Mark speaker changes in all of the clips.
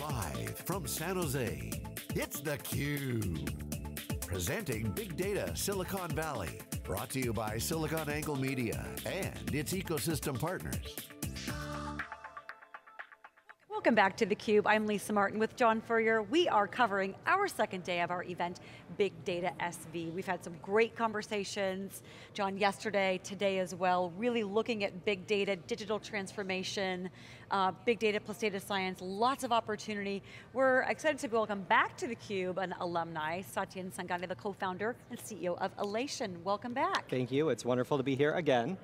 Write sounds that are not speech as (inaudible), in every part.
Speaker 1: Live from San Jose, it's theCUBE. Presenting Big Data Silicon Valley. Brought to you by SiliconANGLE Media and its ecosystem partners.
Speaker 2: Welcome back to theCUBE. I'm Lisa Martin with John Furrier. We are covering our second day of our event, Big Data SV. We've had some great conversations, John, yesterday, today as well, really looking at big data, digital transformation, uh, big data plus data science, lots of opportunity. We're excited to welcome back to theCUBE an alumni, Satyen Sangani, the co-founder and CEO of Alation. Welcome back.
Speaker 3: Thank you, it's wonderful to be here again.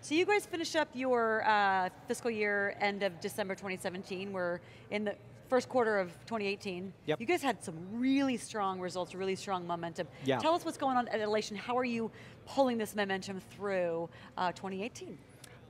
Speaker 2: So you guys finished up your uh, fiscal year end of December 2017. We're in the first quarter of 2018.
Speaker 3: Yep.
Speaker 2: You guys had some really strong results, really strong momentum.
Speaker 3: Yeah.
Speaker 2: Tell us what's going on at Alation. How are you pulling this momentum through uh, 2018?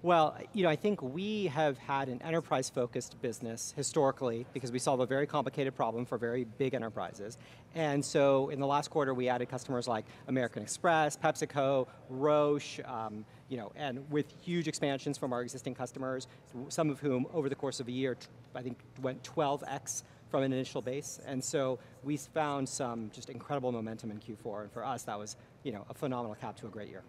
Speaker 3: Well, you know, I think we have had an enterprise-focused business historically because we solve a very complicated problem for very big enterprises. And so in the last quarter, we added customers like American Express, PepsiCo, Roche, um, you know, and with huge expansions from our existing customers, some of whom over the course of a year, I think went 12x from an initial base. And so we found some just incredible momentum in Q4, and for us that was you know, a phenomenal cap to a great year.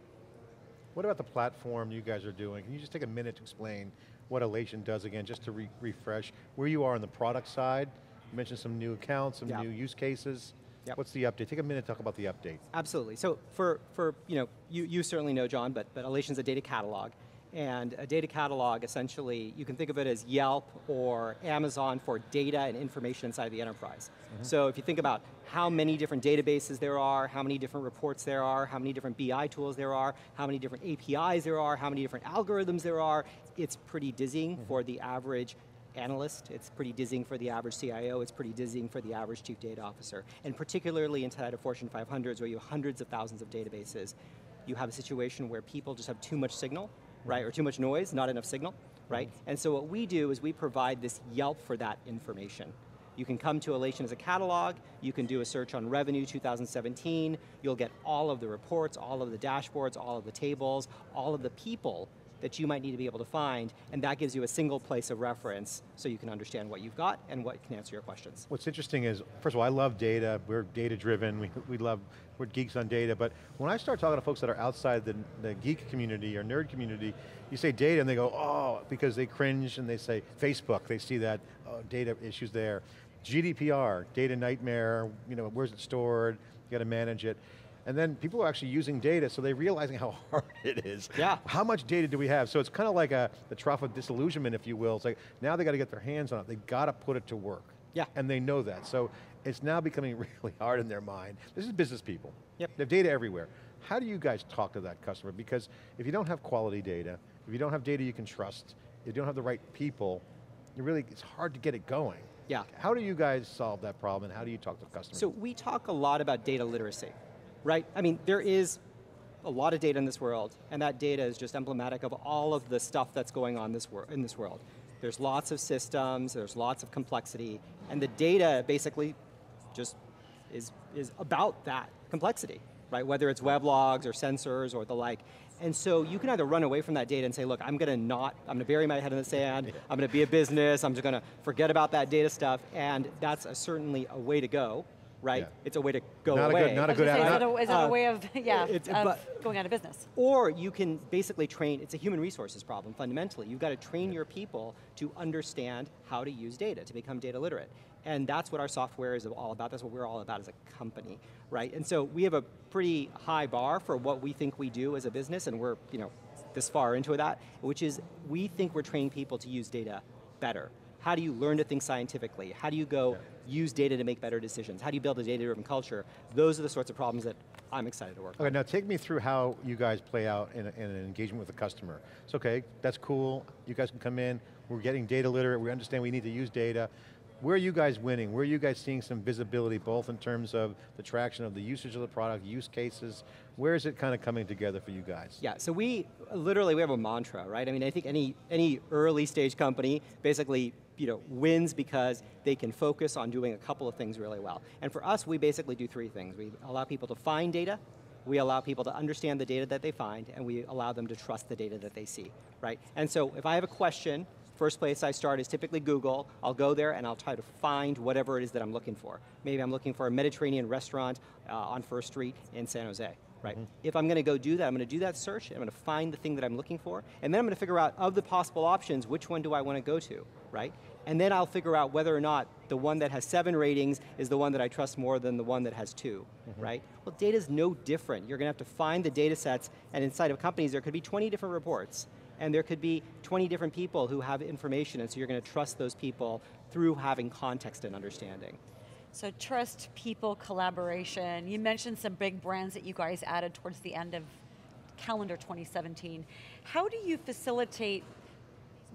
Speaker 4: What about the platform you guys are doing? Can you just take a minute to explain what Alation does again, just to re refresh where you are on the product side? You mentioned some new accounts, some new use cases. Yep. What's the update? Take a minute to talk about the update.
Speaker 3: Absolutely, so for, for you know, you, you certainly know John, but, but Alation's a data catalog. And a data catalog, essentially, you can think of it as Yelp or Amazon for data and information inside the enterprise. Mm -hmm. So if you think about how many different databases there are, how many different reports there are, how many different BI tools there are, how many different APIs there are, how many different algorithms there are, it's pretty dizzying mm -hmm. for the average analyst, it's pretty dizzying for the average CIO, it's pretty dizzying for the average chief data officer. And particularly inside of Fortune 500s where you have hundreds of thousands of databases, you have a situation where people just have too much signal right? Or too much noise, not enough signal, right? Mm-hmm. And so what we do is we provide this Yelp for that information. You can come to Alation as a catalog, you can do a search on revenue 2017, you'll get all of the reports, all of the dashboards, all of the tables, all of the people that you might need to be able to find, and that gives you a single place of reference so you can understand what you've got and what can answer your questions.
Speaker 4: What's interesting is, first of all, I love data, we're data driven, we, we love, we're geeks on data, but when I start talking to folks that are outside the, the geek community or nerd community, you say data and they go, oh, because they cringe and they say Facebook, they see that oh, data issues there. GDPR, data nightmare, you know, where's it stored, you got to manage it. And then people are actually using data, so they're realizing how (laughs) hard it is.
Speaker 3: Yeah.
Speaker 4: How much data do we have? So it's kind of like a, the trough of disillusionment, if you will. It's like, now they got to get their hands on it. They got to put it to work.
Speaker 3: Yeah.
Speaker 4: And they know that. So it's now becoming (laughs) really hard in their mind. This is business people.
Speaker 3: Yep.
Speaker 4: They have data everywhere. How do you guys talk to that customer? Because if you don't have quality data, if you don't have data you can trust, if you don't have the right people, you really, it's hard to get it going.
Speaker 3: Yeah.
Speaker 4: How do you guys solve that problem and how do you talk to customers?
Speaker 3: So we talk a lot about data literacy right? I mean, there is a lot of data in this world, and that data is just emblematic of all of the stuff that's going on this in this world. There's lots of systems, there's lots of complexity, and the data basically just is, is about that complexity, right? Whether it's web logs or sensors or the like. And so you can either run away from that data and say, look, I'm going to not, I'm going to bury my head in the sand, I'm going to be a business, I'm just going to forget about that data stuff, and that's a, certainly a way to go, right? Yeah. It's a way to go
Speaker 4: not
Speaker 3: away.
Speaker 4: A good, not a good
Speaker 2: say, is, it a, is it a uh, way of, yeah,
Speaker 3: it's,
Speaker 2: of but, going out of business?
Speaker 3: Or you can basically train, it's a human resources problem fundamentally. You've got to train your people to understand how to use data, to become data literate. And that's what our software is all about, that's what we're all about as a company, right? And so we have a pretty high bar for what we think we do as a business, and we're you know, this far into that, which is we think we're training people to use data better. How do you learn to think scientifically? How do you go yeah. use data to make better decisions? How do you build a data-driven culture? Those are the sorts of problems that I'm excited to work
Speaker 4: okay,
Speaker 3: on.
Speaker 4: Okay, now take me through how you guys play out in, in, an engagement with a customer. It's okay, that's cool, you guys can come in, we're getting data literate, we understand we need to use data. Where are you guys winning? Where are you guys seeing some visibility, both in terms of the traction of the usage of the product, use cases? Where is it kind of coming together for you guys?
Speaker 3: Yeah, so we, literally we have a mantra, right? I mean, I think any, any early stage company basically you know, wins because they can focus on doing a couple of things really well. And for us, we basically do three things. We allow people to find data, we allow people to understand the data that they find, and we allow them to trust the data that they see, right? And so if I have a question First place I start is typically Google. I'll go there and I'll try to find whatever it is that I'm looking for. Maybe I'm looking for a Mediterranean restaurant uh, on First Street in San Jose right? Mm -hmm. If I'm going to go do that, I'm going to do that search, I'm going to find the thing that I'm looking for, and then I'm going to figure out, of the possible options, which one do I want to go to, right? And then I'll figure out whether or not the one that has seven ratings is the one that I trust more than the one that has 2 mm -hmm. right? Well, data is no different. You're going to have to find the data sets, and inside of companies, there could be 20 different reports, and there could be 20 different people who have information, and so you're going to trust those people through having context and understanding.
Speaker 2: So trust, people, collaboration. You mentioned some big brands that you guys added towards the end of calendar 2017. How do you facilitate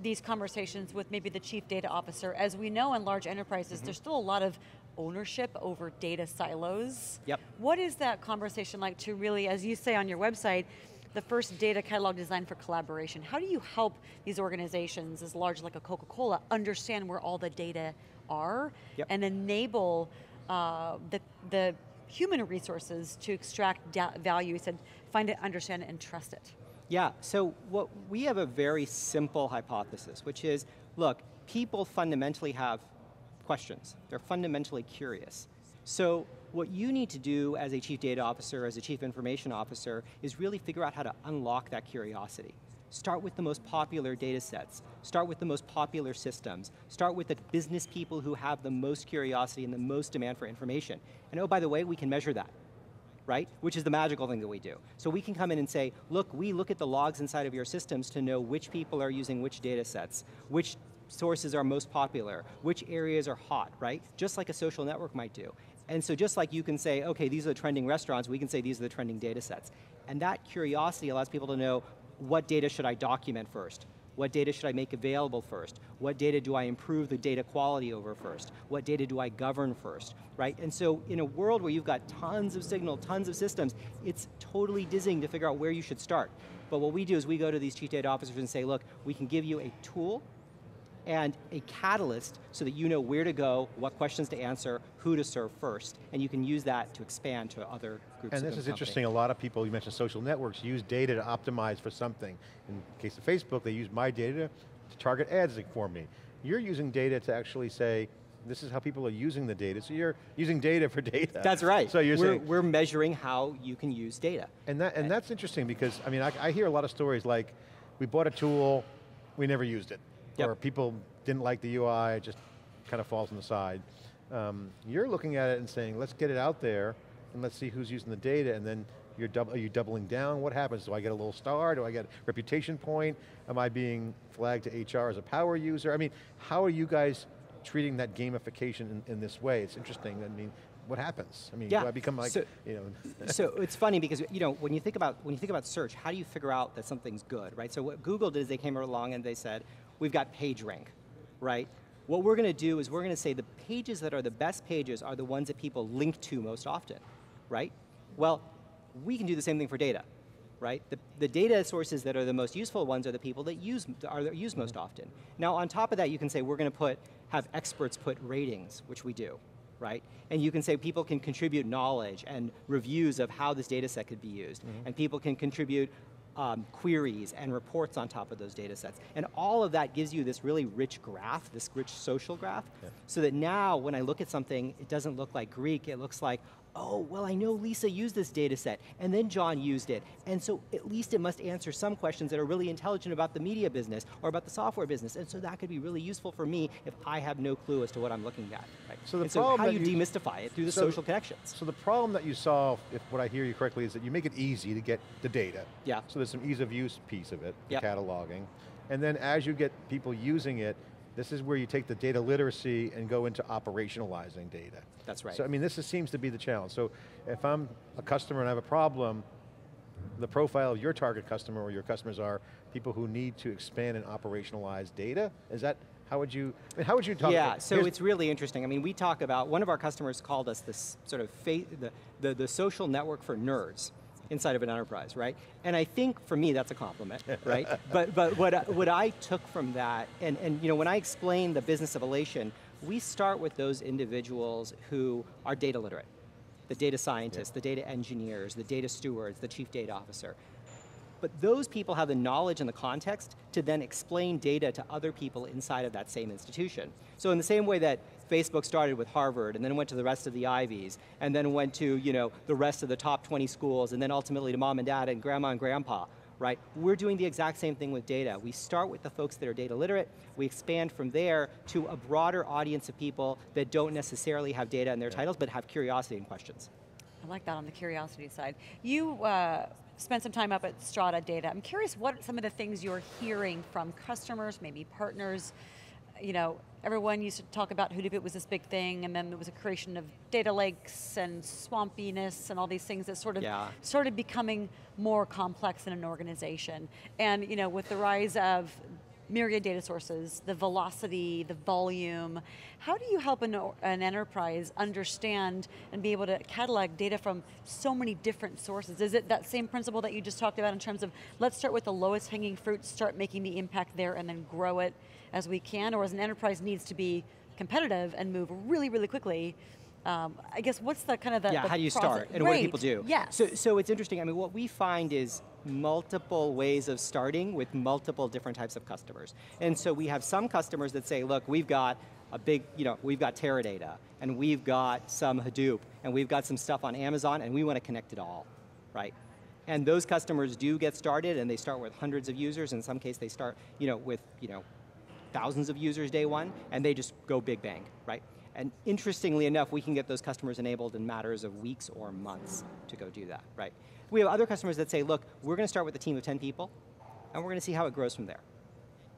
Speaker 2: these conversations with maybe the chief data officer? As we know in large enterprises, mm -hmm. there's still a lot of ownership over data silos.
Speaker 3: Yep.
Speaker 2: What is that conversation like to really, as you say on your website, the first data catalog designed for collaboration. How do you help these organizations, as large like a Coca-Cola, understand where all the data are yep. and enable uh, the, the human resources to extract value, He said find it, understand it, and trust it.
Speaker 3: Yeah, so what we have a very simple hypothesis, which is, look, people fundamentally have questions. They're fundamentally curious. So what you need to do as a chief data officer, as a chief information officer, is really figure out how to unlock that curiosity. Start with the most popular data sets. Start with the most popular systems. Start with the business people who have the most curiosity and the most demand for information. And oh, by the way, we can measure that right? Which is the magical thing that we do. So we can come in and say, look, we look at the logs inside of your systems to know which people are using which data sets, which sources are most popular, which areas are hot, right? Just like a social network might do. And so just like you can say, okay, these are the trending restaurants, we can say these are the trending data sets. And that curiosity allows people to know, what data should I document first? What data should I make available first? What data do I improve the data quality over first? What data do I govern first, right? And so in a world where you've got tons of signal, tons of systems, it's totally dizzying to figure out where you should start. But what we do is we go to these chief data officers and say, look, we can give you a tool and a catalyst so that you know where to go, what questions to answer, who to serve first, and you can use that to expand to other groups
Speaker 4: And this is interesting, a lot of people, you mentioned social networks, use data to optimize for something. In the case of Facebook, they use my data to target ads for me. You're using data to actually say, this is how people are using the data. So you're using data for data.
Speaker 3: That's right.
Speaker 4: So you're
Speaker 3: we're,
Speaker 4: saying,
Speaker 3: we're measuring how you can use data.
Speaker 4: And that and that's interesting because I mean I, I hear a lot of stories like we bought a tool, we never used it yep. or people didn't like the UI, it just kind of falls on the side. Um, you're looking at it and saying, let's get it out there and let's see who's using the data and then you're are you doubling down? What happens? Do I get a little star? Do I get a reputation point? Am I being flagged to HR as a power user? I mean, how are you guys treating that gamification in, in this way? It's interesting. I mean, what happens? I mean,
Speaker 3: yeah.
Speaker 4: do I become like,
Speaker 3: so,
Speaker 4: you know? (laughs)
Speaker 3: so it's funny because you know when you think about when you think about search, how do you figure out that something's good, right? So what Google did is they came along and they said, we've got PageRank, right? What we're going to do is we're going to say the pages that are the best pages are the ones that people link to most often, right? Well, we can do the same thing for data, right? The, the data sources that are the most useful ones are the people that use are used most often. Now, on top of that, you can say we're going to put have experts put ratings, which we do, right? And you can say people can contribute knowledge and reviews of how this data set could be used. Mm -hmm. And people can contribute um, queries and reports on top of those data sets. And all of that gives you this really rich graph, this rich social graph, yeah. so that now when I look at something, it doesn't look like Greek, it looks like, oh, well I know Lisa used this data set, and then John used it, and so at least it must answer some questions that are really intelligent about the media business or about the software business, and so that could be really useful for me if I have no clue as to what I'm looking at. Right?
Speaker 4: So the
Speaker 3: and
Speaker 4: problem
Speaker 3: so how you, you demystify it through the
Speaker 4: so
Speaker 3: social connections.
Speaker 4: So the problem that you solve, if what I hear you correctly, is that you make it easy to get the data.
Speaker 3: Yeah.
Speaker 4: So there's some ease of use piece of it,
Speaker 3: yep.
Speaker 4: cataloging, and then as you get people using it, this is where you take the data literacy and go into operationalizing data.
Speaker 3: That's right.
Speaker 4: So I mean, this is, seems to be the challenge. So if I'm a customer and I have a problem, the profile of your target customer or your customers are people who need to expand and operationalize data? Is that, how would you, I mean, how would you talk
Speaker 3: Yeah, so it's really interesting. I mean, we talk about, one of our customers called us this sort of, the, the, the social network for nerds inside of an enterprise, right? And I think for me that's a compliment, (laughs) right? but but what, what I took from that, and, and you know, when I explain the business of Alation, we start with those individuals who are data literate. The data scientists, yeah. the data engineers, the data stewards, the chief data officer. But those people have the knowledge and the context to then explain data to other people inside of that same institution. So in the same way that Facebook started with Harvard and then went to the rest of the Ivies and then went to you know, the rest of the top 20 schools and then ultimately to mom and dad and grandma and grandpa, right? We're doing the exact same thing with data. We start with the folks that are data literate, we expand from there to a broader audience of people that don't necessarily have data in their yeah. titles but have curiosity and questions.
Speaker 2: I like that on the curiosity side. You uh, spent some time up at Strata Data. I'm curious what some of the things you're hearing from customers, maybe partners, you know, everyone used to talk about Hadoop, it was this big thing, and then there was a creation of data lakes and swampiness and all these things that sort of
Speaker 3: yeah.
Speaker 2: started becoming more complex in an organization. And you know, with the rise of myriad data sources, the velocity, the volume. How do you help an, an, enterprise understand and be able to catalog data from so many different sources? Is it that same principle that you just talked about in terms of let's start with the lowest hanging fruit, start making the impact there and then grow it as we can, or as an enterprise needs to be competitive and move really, really quickly, um, I guess what's the kind of the
Speaker 3: Yeah,
Speaker 2: the
Speaker 3: how do you
Speaker 2: process?
Speaker 3: start and
Speaker 2: right.
Speaker 3: what do people do?
Speaker 2: Yes.
Speaker 3: So, so it's interesting, I mean what we find is multiple ways of starting with multiple different types of customers. And so we have some customers that say, look, we've got a big, you know, we've got Teradata, and we've got some Hadoop, and we've got some stuff on Amazon, and we want to connect it all, right? And those customers do get started, and they start with hundreds of users. In some case, they start, you know, with, you know, thousands of users day one, and they just go big bang, right? And interestingly enough, we can get those customers enabled in matters of weeks or months to go do that, right? We have other customers that say, look, we're going to start with a team of 10 people, and we're going to see how it grows from there.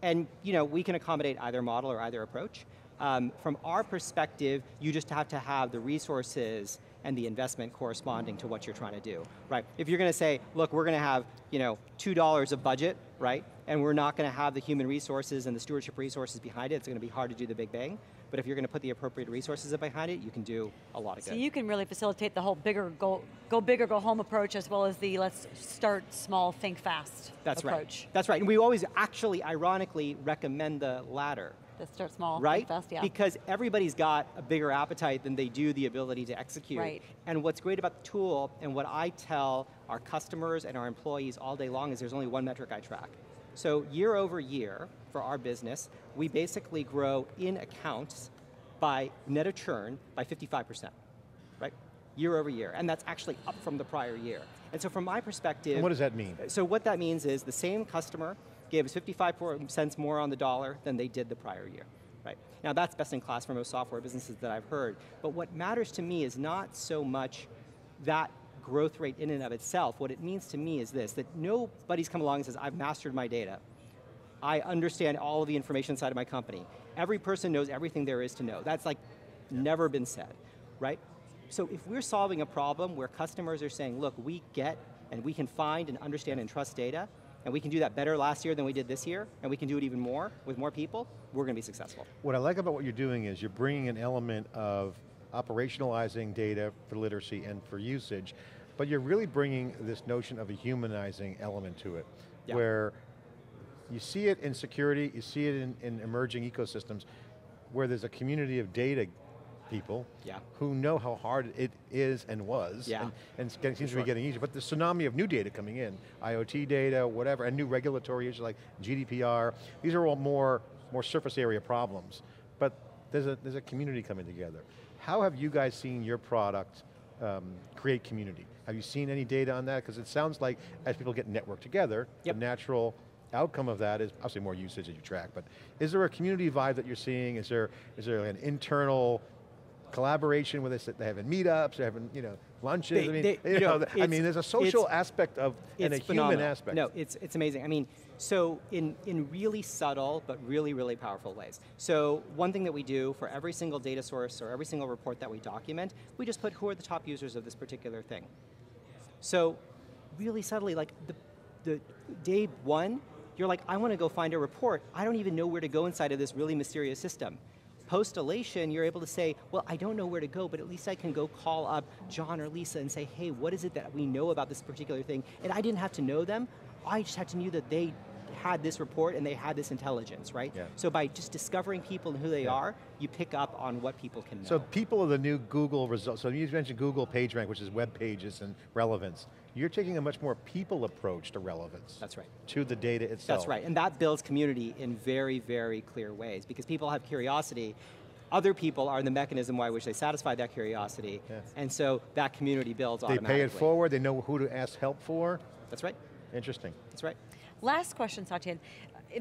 Speaker 3: And you know, we can accommodate either model or either approach. Um, from our perspective, you just have to have the resources and the investment corresponding to what you're trying to do, right? If you're going to say, look, we're going to have, you know, $2 of budget, right? And we're not going to have the human resources and the stewardship resources behind it, it's going to be hard to do the big bang. But if you're going to put the appropriate resources behind it, you can do a lot of
Speaker 2: so
Speaker 3: good.
Speaker 2: So you can really facilitate the whole bigger go, go big or go home approach as well as the let's start small, think fast
Speaker 3: That's
Speaker 2: approach.
Speaker 3: right. That's right, and we always actually, ironically, recommend the latter.
Speaker 2: To start small,
Speaker 3: right?
Speaker 2: fast, yeah.
Speaker 3: Because everybody's got a bigger appetite than they do the ability to execute.
Speaker 2: Right.
Speaker 3: And what's great about the tool, and what I tell our customers and our employees all day long is there's only one metric I track. So year over year, for our business, we basically grow in accounts by net of churn by 55%, right? Year over year, and that's actually up from the prior year. And so from my perspective-
Speaker 4: and what does that mean?
Speaker 3: So what that means is the same customer gave us 55 cents more on the dollar than they did the prior year. Right. Now that's best in class for most software businesses that I've heard, but what matters to me is not so much that growth rate in and of itself. What it means to me is this, that nobody's come along and says, I've mastered my data. I understand all of the information inside of my company. Every person knows everything there is to know. That's like never been said, right? So if we're solving a problem where customers are saying, look, we get and we can find and understand and trust data, and we can do that better last year than we did this year, and we can do it even more with more people, we're going to be successful.
Speaker 4: What I like about what you're doing is you're bringing an element of operationalizing data for literacy and for usage, but you're really bringing this notion of a humanizing element to it, yeah. where you see it in security, you see it in, in emerging ecosystems, where there's a community of data people
Speaker 3: yeah.
Speaker 4: who know how hard it is and was,
Speaker 3: yeah.
Speaker 4: and, and seems sure. to be getting easier, but the tsunami of new data coming in, IoT data, whatever, and new regulatory issues like GDPR, these are all more, more surface area problems, but there's a, there's a community coming together. How have you guys seen your product um, create community? Have you seen any data on that? Because it sounds like as people get networked together, yep. the natural outcome of that is obviously more usage that you track, but is there a community vibe that you're seeing? Is there, is there an internal collaboration with us. They're having meetups, they're having, you know, lunches,
Speaker 3: they,
Speaker 4: I mean,
Speaker 3: they,
Speaker 4: you know, I mean, there's a social aspect of, and a
Speaker 3: phenomenal.
Speaker 4: human aspect.
Speaker 3: No, it's, it's amazing. I mean, so in, in really subtle, but really, really powerful ways. So one thing that we do for every single data source or every single report that we document, we just put who are the top users of this particular thing. So really subtly, like the, the day one, you're like, I want to go find a report. I don't even know where to go inside of this really mysterious system. Post-Alation, you're able to say, well, I don't know where to go, but at least I can go call up John or Lisa and say, hey, what is it that we know about this particular thing? And I didn't have to know them, I just had to know that they had this report and they had this intelligence, right?
Speaker 4: Yeah.
Speaker 3: So by just discovering people and who they yeah. are, you pick up on what people can know.
Speaker 4: So people are the new Google results. So you mentioned Google PageRank, which is web pages and relevance. You're taking a much more people approach to relevance.
Speaker 3: That's right.
Speaker 4: To the data itself.
Speaker 3: That's right, and that builds community in very, very clear ways because people have curiosity, other people are the mechanism by which they satisfy that curiosity, yes. and so that community builds
Speaker 4: they pay it forward, they know who to ask help for.
Speaker 3: That's right.
Speaker 4: Interesting.
Speaker 3: That's right.
Speaker 2: Last question, Satyen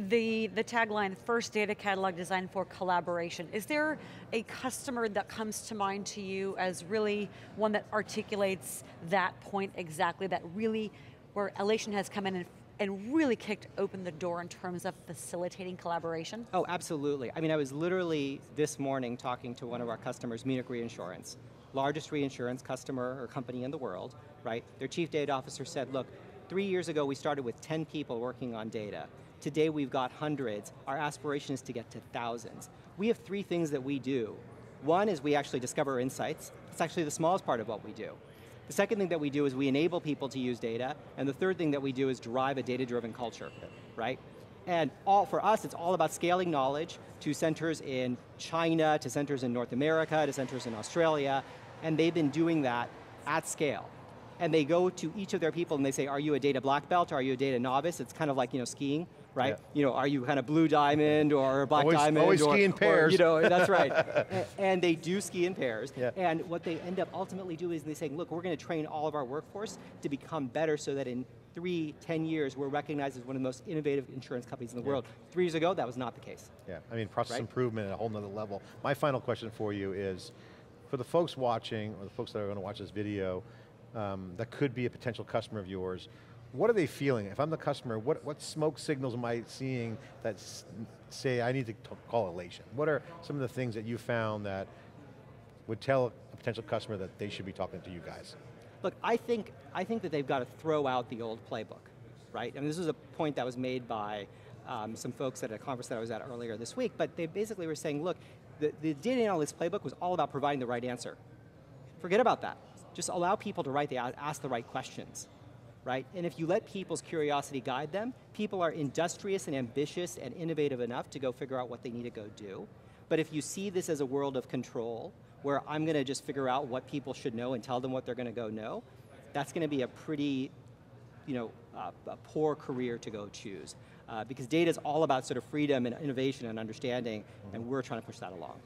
Speaker 2: the, the tagline, first data catalog designed for collaboration. Is there a customer that comes to mind to you as really one that articulates that point exactly, that really, where Alation has come in and and really kicked open the door in terms of facilitating collaboration?
Speaker 3: Oh, absolutely. I mean, I was literally this morning talking to one of our customers, Munich Reinsurance, largest reinsurance customer or company in the world, right? Their chief data officer said, look, three years ago we started with 10 people working on data. Today we've got hundreds. Our aspiration is to get to thousands. We have three things that we do. One is we actually discover insights. It's actually the smallest part of what we do. The second thing that we do is we enable people to use data, and the third thing that we do is drive a data-driven culture, right? And all for us, it's all about scaling knowledge to centers in China, to centers in North America, to centers in Australia, and they've been doing that at scale and they go to each of their people and they say, are you a data black belt, are you a data novice? It's kind of like you know skiing, right? Yeah. You know, are you kind of blue diamond or black
Speaker 4: always,
Speaker 3: diamond?
Speaker 4: Always
Speaker 3: or,
Speaker 4: ski in pairs.
Speaker 3: Or, you know, that's right. (laughs) and, and, they do ski in pairs. Yeah. And what they end up ultimately doing is they say, look, we're going to train all of our workforce to become better so that in three, ten years, we're recognized as one of the most innovative insurance companies in the yeah. world. Three years ago, that was not the case.
Speaker 4: Yeah, I mean, process right? improvement at a whole nother level. My final question for you is, for the folks watching, or the folks that are going to watch this video, um, that could be a potential customer of yours, what are they feeling? If I'm the customer, what, what smoke signals am I seeing that say I need to call Alation? What are some of the things that you found that would tell a potential customer that they should be talking to you guys?
Speaker 3: Look, I think, I think that they've got to throw out the old playbook, right? I mean, this was a point that was made by um, some folks at a conference that I was at earlier this week, but they basically were saying, look, the, the data analytics playbook was all about providing the right answer. Forget about that. Just allow people to write the, ask the right questions, right? And if you let people's curiosity guide them, people are industrious and ambitious and innovative enough to go figure out what they need to go do. But if you see this as a world of control, where I'm going to just figure out what people should know and tell them what they're going to go know, that's going to be a pretty, you know, uh, a poor career to go choose. Uh, because data is all about sort of freedom and innovation and understanding, mm -hmm. and we're trying to push that along.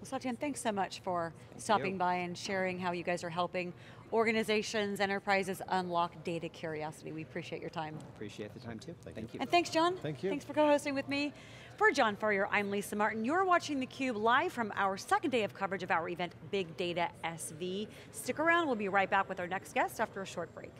Speaker 2: Well, Satyen, thanks so much for Thank stopping
Speaker 3: you.
Speaker 2: by and sharing how you guys are helping organizations, enterprises unlock data curiosity. We appreciate your time.
Speaker 3: Appreciate the time too. Thank, Thank you. you.
Speaker 2: And thanks, John.
Speaker 4: Thank you.
Speaker 2: Thanks for co-hosting with me. For John Furrier, I'm Lisa Martin. You're watching theCUBE live from our second day of coverage of our event, Big Data SV. Stick around, we'll be right back with our next guest after a short break.